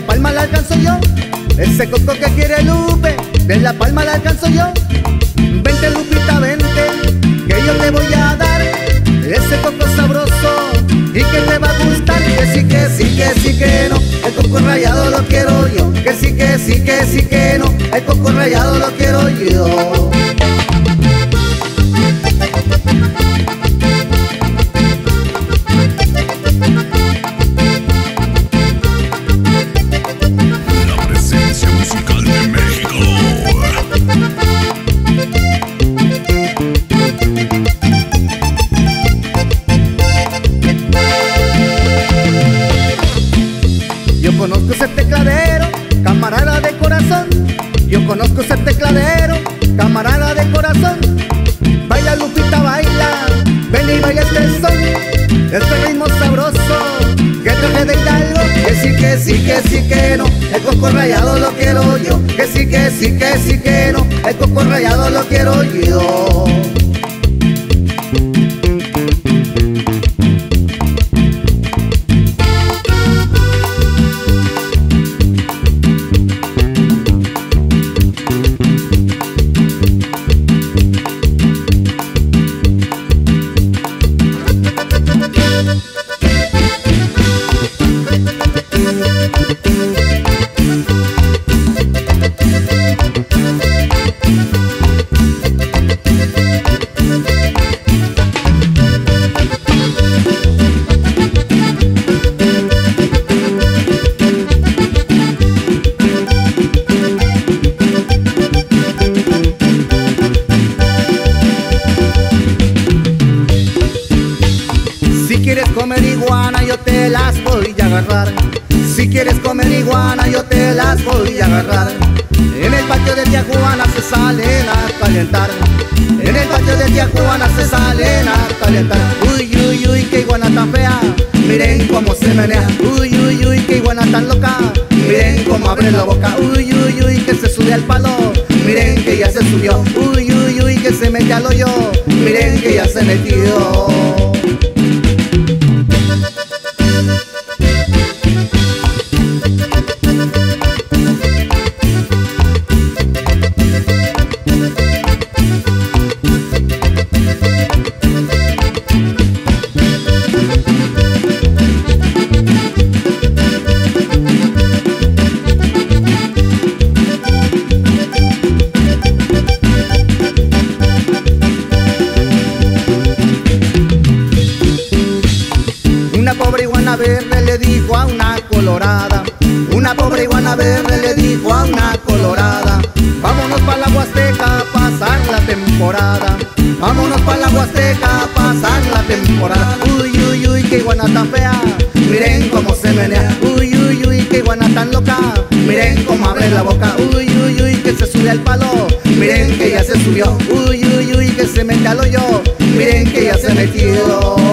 la palma la alcanzo yo. Ese coco que quiere Lupe, de la palma la alcanzo yo. Vente Lupita, vente, que yo te voy a dar ese coco sabroso y que te va a gustar. Que sí, que sí, que sí, que no, el coco rayado lo quiero yo. Que sí, que sí, que sí, que no, el coco rayado lo quiero yo. Ven y baila este son. Este ritmo sabroso, que traje de Hidalgo. Que sí, que sí, que sí, que no. El coco rayado lo quiero yo. Que sí, que sí, que sí, que no. El coco rayado lo quiero yo. Iguana, yo te las voy a agarrar. Si quieres comer iguana, yo te las voy a agarrar. En el patio de Tijuana se salen a calentar. En el patio de Tijuana se salen a calentar. Uy, uy, uy, qué iguana tan fea. Miren cómo se menea. Uy, uy, uy, qué iguana tan loca. Miren cómo abre la boca. Uy, uy, uy, que se sube al palo. Miren que ya se subió. Uy, uy, uy, que se mete al hoyo. Miren que ya se metió. Vámonos pa' la Huasteca a pasar la temporada. Uy, uy, uy, qué iguana tan fea. Miren cómo se menea. Uy, uy, uy, qué iguana tan loca. Miren cómo abre la boca. Uy, uy, uy, que se sube al palo. Miren que ya se subió. Uy, uy, uy, que se mete al hoyo. Miren que ya se metió.